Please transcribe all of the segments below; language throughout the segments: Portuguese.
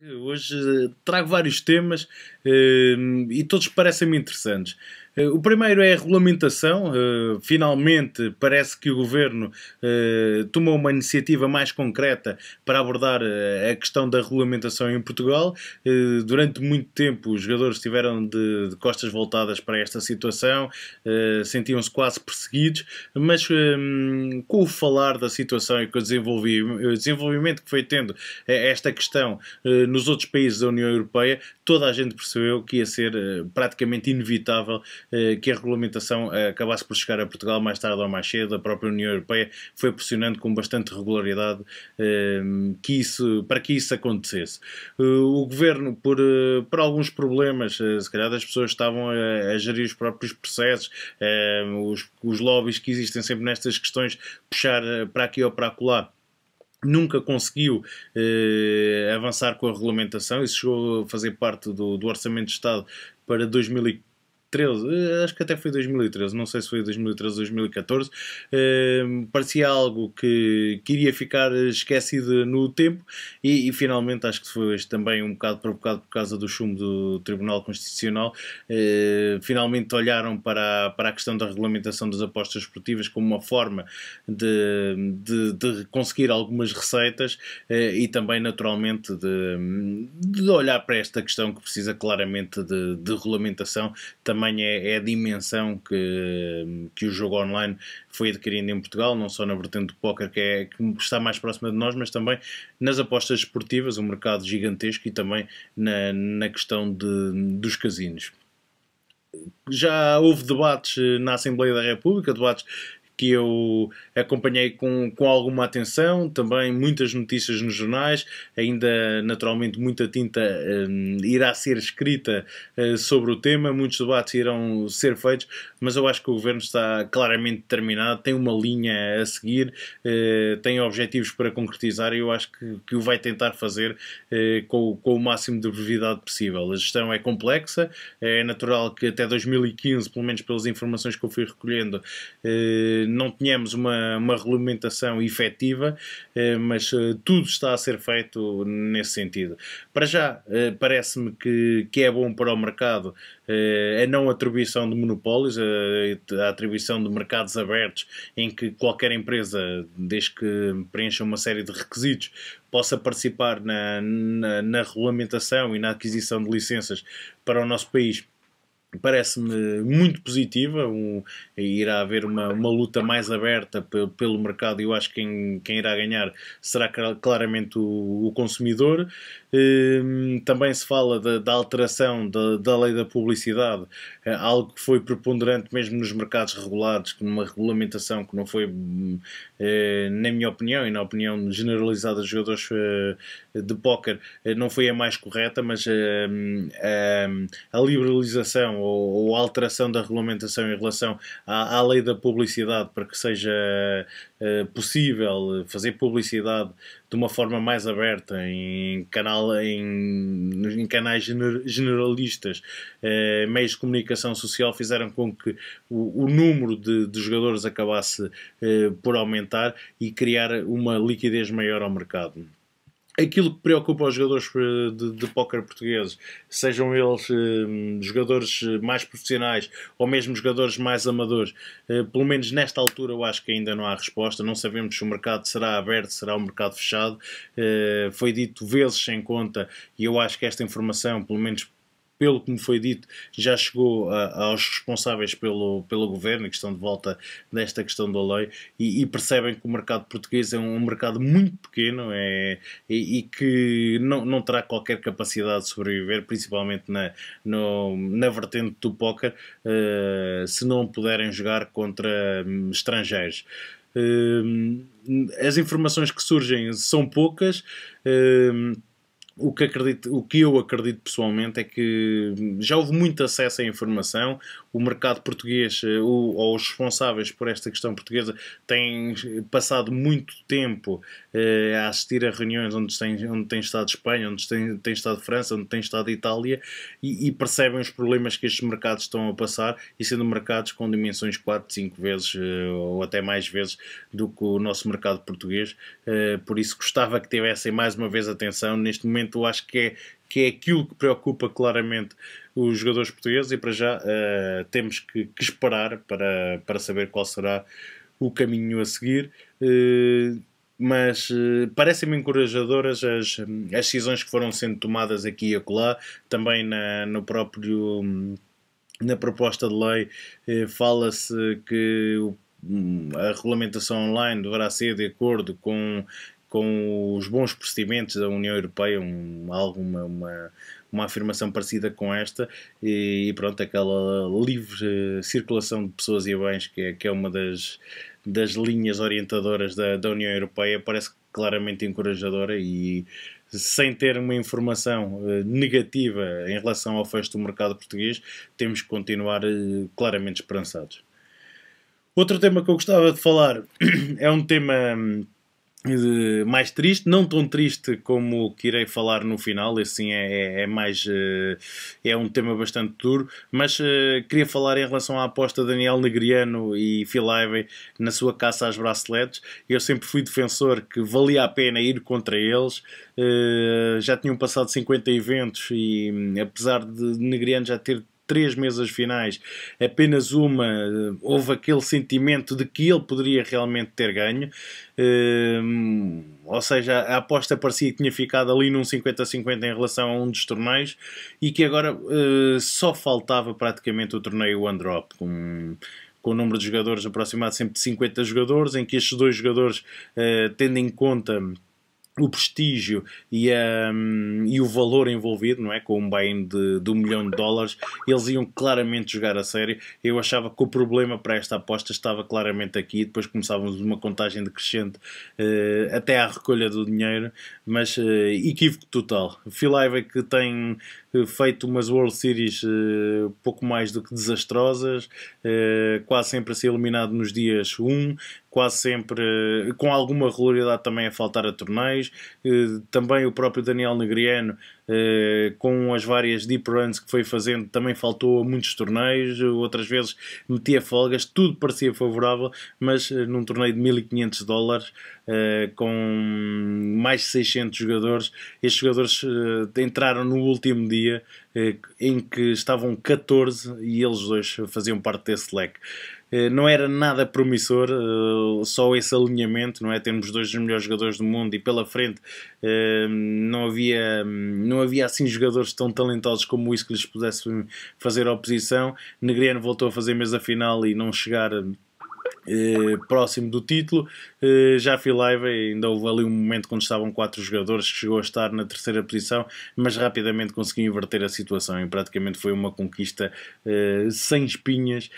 Hoje trago vários temas eh, e todos parecem-me interessantes. Eh, o primeiro é a regulamentação. Eh, finalmente, parece que o governo eh, tomou uma iniciativa mais concreta para abordar a questão da regulamentação em Portugal. Durante muito tempo, os jogadores estiveram de, costas voltadas para esta situação, sentiam-se quase perseguidos, mas com o falar da situação e com o desenvolvimento que foi tendo esta questão nos outros países da União Europeia, toda a gente percebeu que ia ser praticamente inevitável que a regulamentação eh, acabasse por chegar a Portugal mais tarde ou mais cedo. A própria União Europeia foi pressionando com bastante regularidade eh, que isso, para que isso acontecesse. O governo, por, por alguns problemas, se calhar as pessoas estavam a, a gerir os próprios processos, os, os lobbies que existem sempre nestas questões, puxar para aqui ou para acolá nunca conseguiu eh, avançar com a regulamentação, isso chegou a fazer parte do, do Orçamento de Estado para 2014 2013, eh, acho que até foi 2013, não sei se foi 2013 ou 2014, uh, parecia algo que, que iria ficar esquecido no tempo e, e, finalmente acho que foi também um bocado provocado por causa do chumbo do Tribunal Constitucional, uh, finalmente olharam para, para a questão da regulamentação das apostas esportivas como uma forma de, de, de conseguir algumas receitas uh, e também naturalmente de, de olhar para esta questão que precisa claramente de, de regulamentação também também é, é, a dimensão que, que o jogo online foi adquirindo em Portugal, não só na vertente do póquer, que, é, que está mais próxima de nós, mas também nas apostas esportivas, um mercado gigantesco, e também na, na questão de, dos casinos. Já houve debates na Assembleia da República, debates que eu acompanhei com, com alguma atenção, também muitas notícias nos jornais, ainda naturalmente muita tinta um, irá ser escrita uh, sobre o tema, muitos debates irão ser feitos, mas eu acho que o governo está claramente determinado, tem uma linha a seguir, uh, tem objetivos para concretizar e eu acho que, que o vai tentar fazer uh, com, com o máximo de brevidade possível. A gestão é complexa, é natural que até 2015, pelo menos pelas informações que eu fui recolhendo, não tínhamos uma, uma regulamentação efetiva, eh, mas eh, tudo está a ser feito nesse sentido. Para já, eh, parece-me que, que é bom para o mercado a não atribuição de monopólios, a atribuição de mercados abertos em que qualquer empresa, desde que preencha uma série de requisitos, possa participar na, na, na regulamentação e na aquisição de licenças para o nosso país parece-me muito positiva. Um, irá haver uma, uma luta mais aberta pelo, mercado e eu acho que quem, quem irá ganhar será claramente o, o consumidor. Um, também se fala da, da alteração da, da, lei da publicidade, é algo que foi preponderante mesmo nos mercados regulados, numa regulamentação que não foi, é, na minha opinião e na opinião generalizada dos jogadores é, de póquer, não foi a mais correta, mas a liberalização ou, ou alteração da regulamentação em relação à, à lei da publicidade para que seja uh, possível fazer publicidade de uma forma mais aberta em, canal, em, em canais generalistas, uh, meios de comunicação social fizeram com que o, o número de, de, jogadores acabasse uh, por aumentar e criar uma liquidez maior ao mercado aquilo que preocupa os jogadores eh, de, de póquer portugueses, sejam eles eh, jogadores mais profissionais ou mesmo jogadores mais amadores, eh, pelo menos nesta altura eu acho que ainda não há resposta, não sabemos se o mercado será aberto, será um mercado fechado, eh, foi dito vezes sem conta e eu acho que esta informação, pelo menos pelo que me foi dito, já chegou a, aos responsáveis pelo, pelo governo, que estão de volta desta questão da lei, e, e percebem que o mercado português é um mercado muito pequeno é, e, e, que não, não terá qualquer capacidade de sobreviver, principalmente na, no, na vertente do póquer, uh, se não puderem jogar contra um, estrangeiros. Uh, as informações que surgem são poucas. Uh, o que, acredito, o que eu acredito pessoalmente é que já houve muito acesso à informação, o mercado português, uh, ou os responsáveis por esta questão portuguesa, têm passado muito tempo uh, a assistir a reuniões onde tem, onde tem estado Espanha, onde tem, tem estado França, onde tem estado Itália e, e, percebem os problemas que estes mercados estão a passar e sendo mercados com dimensões 4, 5 vezes ou até mais vezes do que o nosso mercado português. por isso gostava que tivessem mais uma vez atenção. Neste momento, eu acho que é que é aquilo que preocupa claramente os jogadores portugueses e para já uh, temos que, que, esperar para, para saber qual será o caminho a seguir. Uh, mas uh, parecem-me encorajadoras as, as decisões que foram sendo tomadas aqui e acolá, também na, no próprio na proposta de lei fala-se que hum, a regulamentação online deverá ser de acordo com com os bons procedimentos da União Europeia, um, alguma uma, uma afirmação parecida com esta, e, e, pronto, aquela livre circulação de pessoas e bens, que é, que é uma das, das linhas orientadoras da, da União Europeia, parece claramente encorajadora e sem ter uma informação uh, negativa em relação ao fecho do mercado português, temos que continuar uh, claramente esperançados. Outro tema que eu gostava de falar é um tema. Mais triste, não tão triste como o que irei falar no final, assim é, é, é mais eh, é um tema bastante duro, mas uh, queria falar em relação à aposta de Daniel Negriano e Phil Ivey na sua caça às braceletes. Eu sempre fui defensor que valia a pena ir contra eles. Uh, já tinham passado 50 eventos e apesar de Negriano já ter três mesas finais, apenas uma, eh, houve aquele sentimento de que ele poderia realmente ter ganho. Uh, ou seja, a aposta parecia que tinha ficado ali num 50-50 em relação a um dos torneios e que agora uh, só faltava praticamente o torneio One Drop, com, com o número de jogadores aproximado sempre de 50 jogadores, em que estes dois jogadores, tendo em conta o prestígio e, um, e o valor envolvido, não é? Com um buy de, de um milhão de dólares, eles iam claramente jogar a sério. Eu achava que o problema para esta aposta estava claramente aqui. Depois começávamos uma contagem decrescente uh, até à recolha do dinheiro, mas uh, equívoco total. Phil Ivey que tem feito umas World Series uh, pouco mais do que desastrosas, uh, quase sempre a ser eliminado nos dias 1, quase sempre uh, com alguma regularidade também a faltar a torneios. também o próprio Daniel Negriano Uh, com as várias deep runs que foi fazendo, também faltou a muitos torneios, outras vezes metia folgas, tudo parecia favorável, mas uh, num torneio de 1500 dólares, uh, com mais de 600 jogadores, estes jogadores entraram no último dia em que estavam 14 e eles dois faziam parte desse leque. Eh, não era nada promissor, eh, só esse alinhamento, não é? Temos dois dos melhores jogadores do mundo e pela frente eh, não havia, não havia assim jogadores tão talentosos como isso que lhes pudesse fazer oposição. Negriano voltou a fazer mesa final e não chegar próximo do título. Eh, já Phil Ivey, ainda houve ali um momento quando estavam quatro jogadores que chegou a estar na terceira posição, mas rapidamente conseguiu inverter a situação e praticamente foi uma conquista eh, sem espinhas,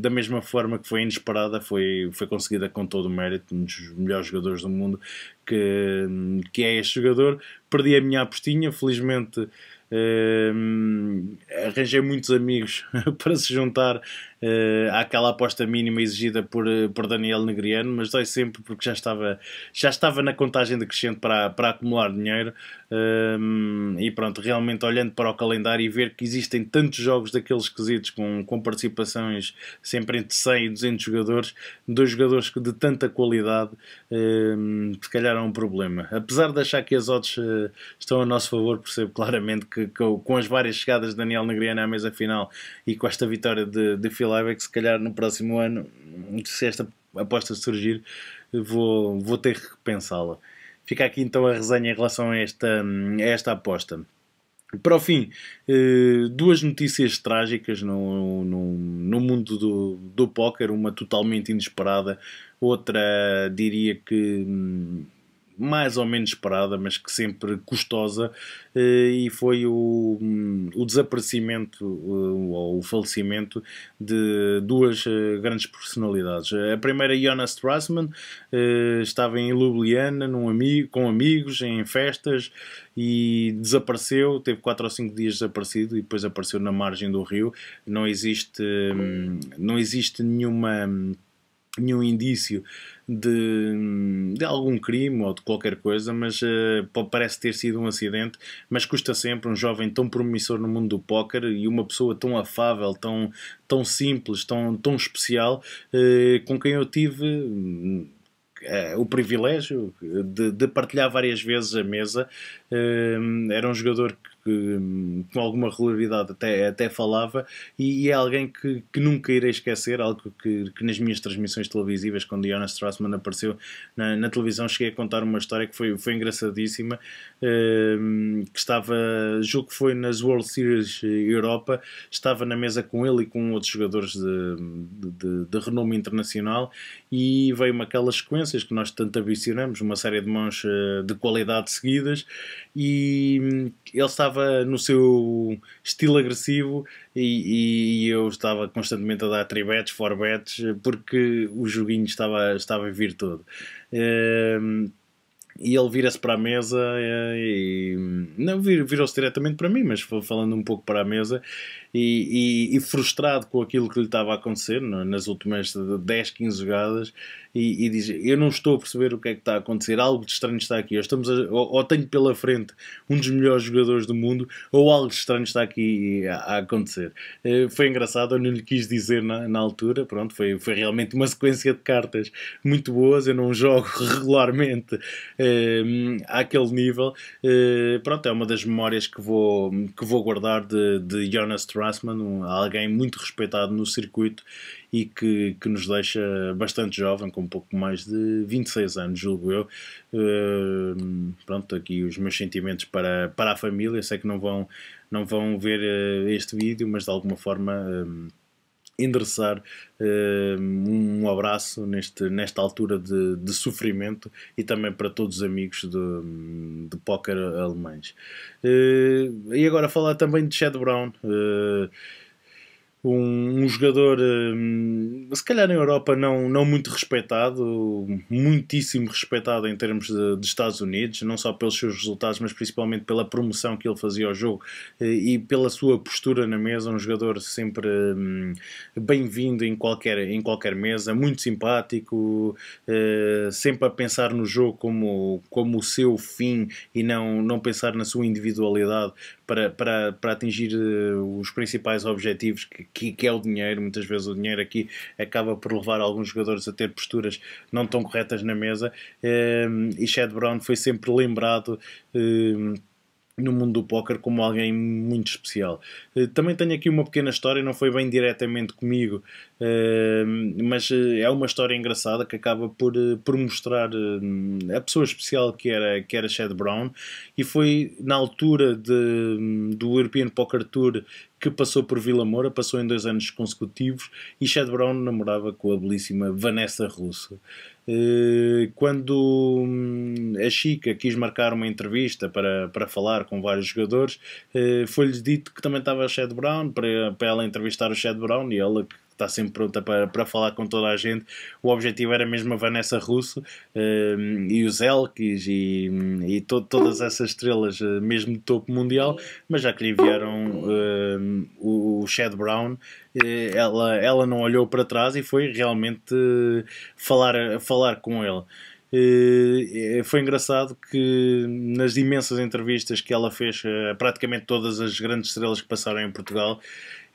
da mesma forma que foi inesperada, foi, foi conseguida com todo o mérito, um dos melhores jogadores do mundo, que, que é este jogador. Perdi a minha apostinha, felizmente. Uh, arranjei muitos amigos para se juntar uh, àquela aposta mínima exigida por, uh, por Daniel Negriano, mas dói sempre porque já estava, já estava na contagem decrescente para, para acumular dinheiro. Uh, e pronto, realmente olhando para o calendário e ver que existem tantos jogos daqueles quesitos com, com participações sempre entre 100 e 200 jogadores, dois jogadores de tanta qualidade, se calhar é um problema. Apesar de achar que as odds eh, estão a nosso favor, percebo claramente que, que, com as várias chegadas de Daniel Negriano à mesa final e com esta vitória de, de Phil Phil que se calhar no próximo ano, se esta aposta surgir, vou, vou ter que repensá-la. Fica aqui então a resenha em relação a esta, a esta aposta. Para o fim, eh, duas notícias trágicas no, no, no mundo do, do póquer, uma totalmente inesperada, outra diria que hum, mais ou menos esperada, mas que sempre custosa, eh, e foi o, o desaparecimento ou o falecimento de duas grandes personalidades. A primeira, Jonas Strassman, estava em Ljubljana num amigo, com amigos, em festas, e desapareceu, teve 4 ou 5 dias desaparecido e depois apareceu na margem do rio. Não existe, hum, não existe nenhuma nenhum indício de, de algum crime ou de qualquer coisa, mas uh, parece ter sido um acidente. Mas custa sempre um jovem tão promissor no mundo do póquer e uma pessoa tão afável, tão, tão simples, tão, tão especial, uh, com quem eu tive. Uh, o privilégio de, de, partilhar várias vezes a mesa. era um jogador que com alguma regularidade até, até falava, e, e é alguém que, que nunca irei esquecer, algo que, que nas minhas transmissões televisivas, quando Jonas Strassman apareceu na, na, televisão, cheguei a contar uma história que foi, foi engraçadíssima, uh, que estava, julgo que foi nas World Series Europa, estava na mesa com ele e com outros jogadores de, de, de renome internacional, e veio-me aquelas sequências que nós tanto ambicionamos, uma série de mãos uh, de qualidade seguidas, e hum, ele estava no seu estilo agressivo e, e, eu estava constantemente a dar tribets, forbets, porque o joguinho estava, estava a vir todo. Um, e ele vira-se para a mesa eh, e, não virou-se diretamente para mim, mas falando um pouco para a mesa e, e, e, frustrado com aquilo que lhe estava a acontecer nas últimas 10, 15 jogadas e, e, diz, eu não estou a perceber o que é que está a acontecer, algo de estranho está aqui, ou, estamos a, ou, ou, tenho pela frente um dos melhores jogadores do mundo, ou algo de estranho está aqui a, a acontecer. Uh, foi engraçado, eu não lhe quis dizer na, na, altura, pronto, foi, foi realmente uma sequência de cartas muito boas, eu não jogo regularmente uh, àquele nível, uh, pronto, é uma das memórias que vou, que vou guardar de, de Jonas Strassman, alguém muito respeitado no circuito e que, que nos deixa bastante jovem, com um pouco mais de 26 anos, julgo eu. Uh, pronto, aqui os meus sentimentos para, para a família. Sei que não vão, não vão ver uh, este vídeo, mas de alguma forma. Uh, endereçar uh, um abraço neste, nesta altura de, de, sofrimento e também para todos os amigos de, de póquer alemães. Uh, e agora falar também de Chad Brown. Uh, um, um jogador, um, se calhar na Europa não, não muito respeitado, muitíssimo respeitado em termos de, de, Estados Unidos, não só pelos seus resultados, mas principalmente pela promoção que ele fazia ao jogo eh, e pela sua postura na mesa. Um jogador sempre um, bem-vindo em qualquer, em qualquer mesa, muito simpático, uh, sempre a pensar no jogo como, como o seu fim e não, não pensar na sua individualidade para, para, para atingir uh, os principais objetivos que, que, é o dinheiro. Muitas vezes o dinheiro aqui acaba por levar alguns jogadores a ter posturas não tão corretas na mesa. Uh, e Chad Brown foi sempre lembrado. No mundo do póquer como alguém muito especial. Eh, também tenho aqui uma pequena história, não foi bem diretamente comigo, eh, mas eh, é uma história engraçada que acaba por, por mostrar a pessoa especial que era, que era Chad Brown e foi na altura de, do European Poker Tour que passou por Vila Moura, passou em dois anos consecutivos e Chad Brown namorava com a belíssima Vanessa Russo. Eh, quando hum, a Chica quis marcar uma entrevista para, para falar com vários jogadores, eh, foi-lhes dito que também estava Chad Brown para, para ela entrevistar o Chad Brown e ela está sempre pronta para, para falar com toda a gente. O objetivo era mesmo a Vanessa Russo uh, e os Elkis e, e to, todas essas estrelas, uh, mesmo de topo mundial, mas já que lhe enviaram uh, o, o Chad Brown, ela, ela não olhou para trás e foi realmente falar, falar com ele. Foi engraçado que nas imensas entrevistas que ela fez a praticamente todas as grandes estrelas que passaram em Portugal,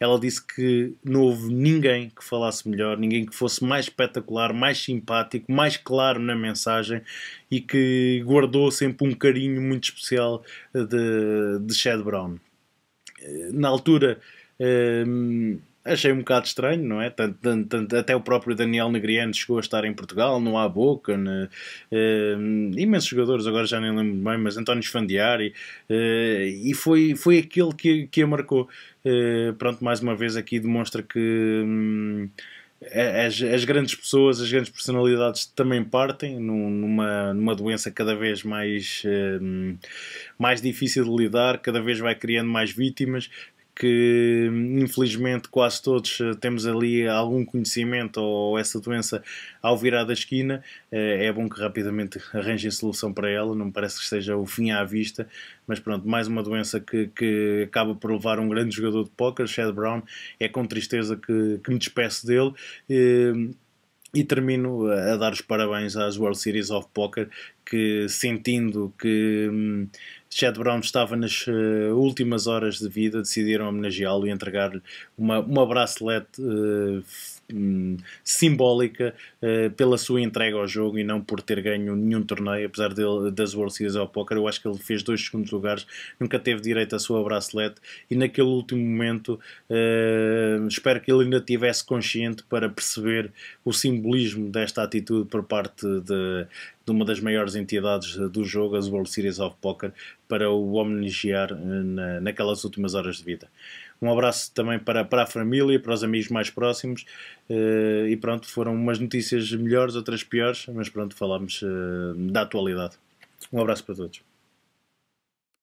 ela disse que não houve ninguém que falasse melhor, ninguém que fosse mais espetacular, mais simpático, mais claro na mensagem e que guardou sempre um carinho muito especial de, de Chad Brown. Na altura. Hum, achei um bocado estranho, não é? Tanto, tanto, tanto, até o próprio Daniel Negriano chegou a estar em Portugal, não há boca, né? uh, imensos jogadores, agora já nem lembro bem, mas António Sfandiari, uh, e foi, foi aquele que, que a marcou. Uh, pronto, mais uma vez aqui demonstra que. Um, as, as, grandes pessoas, as grandes personalidades também partem numa, numa doença cada vez mais, mais difícil de lidar, cada vez vai criando mais vítimas, que infelizmente quase todos eh, temos ali algum conhecimento ou essa doença ao virar da esquina, eh, é bom que rapidamente arranjem solução para ela, não me parece que esteja o fim à vista, mas pronto, mais uma doença que, que acaba por levar um grande jogador de póquer, Chad Brown, é com tristeza que, que me despeço dele. E, e termino a dar os parabéns às World Series of Poker, que sentindo que hum, Chad Brown estava nas uh, últimas horas de vida, decidiram homenageá-lo e entregar-lhe uma, uma bracelete uh, Hum, simbólica uh, pela sua entrega ao jogo e não por ter ganho nenhum torneio, apesar dele, das World Series ao Poker. Eu acho que ele fez dois segundos lugares, nunca teve direito à sua bracelete e naquele último momento uh, espero que ele ainda tivesse consciente para perceber o simbolismo desta atitude por parte de, de uma das maiores entidades do jogo, as World Series of Poker, para o homenagear eh, na, naquelas últimas horas de vida. Um abraço também para, para a família, para os amigos mais próximos. Uh, e pronto, foram umas notícias melhores, outras piores, mas pronto, falámos uh, da atualidade. Um abraço para todos.